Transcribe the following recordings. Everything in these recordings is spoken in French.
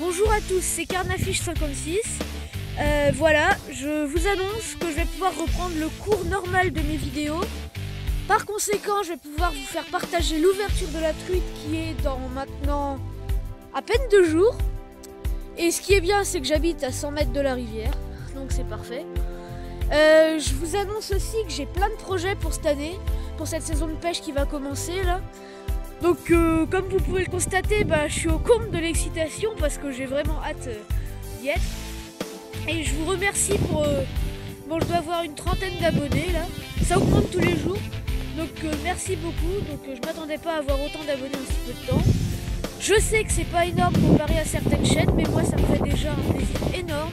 Bonjour à tous, c'est Carnafiche56. Euh, voilà, je vous annonce que je vais pouvoir reprendre le cours normal de mes vidéos. Par conséquent, je vais pouvoir vous faire partager l'ouverture de la truite qui est dans maintenant à peine deux jours. Et ce qui est bien, c'est que j'habite à 100 mètres de la rivière, donc c'est parfait. Euh, je vous annonce aussi que j'ai plein de projets pour cette année, pour cette saison de pêche qui va commencer là. Donc euh, comme vous pouvez le constater, bah, je suis au comble de l'excitation parce que j'ai vraiment hâte euh, d'y être. Et je vous remercie pour... bon, je dois avoir une trentaine d'abonnés là. Ça augmente tous les jours. Donc merci beaucoup. Donc je m'attendais pas à avoir autant d'abonnés en si peu de temps. Je sais que c'est pas énorme comparé à certaines chaînes, mais moi ça me fait déjà un plaisir énorme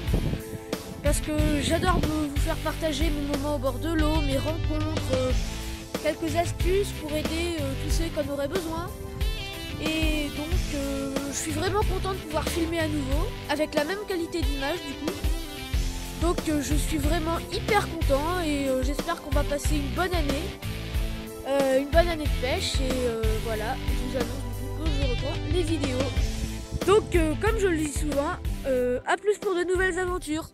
parce que j'adore vous faire partager mes moments au bord de l'eau, mes rencontres, euh, quelques astuces pour aider euh, tous ceux qui en auraient besoin. Et donc euh, je suis vraiment content de pouvoir filmer à nouveau, avec la même qualité d'image du coup. Donc je suis vraiment hyper content et j'espère qu'on va passer une bonne année. une bonne année de pêche et voilà, je vous annonce du coup que je reprends les vidéos. Donc comme je le dis souvent, à plus pour de nouvelles aventures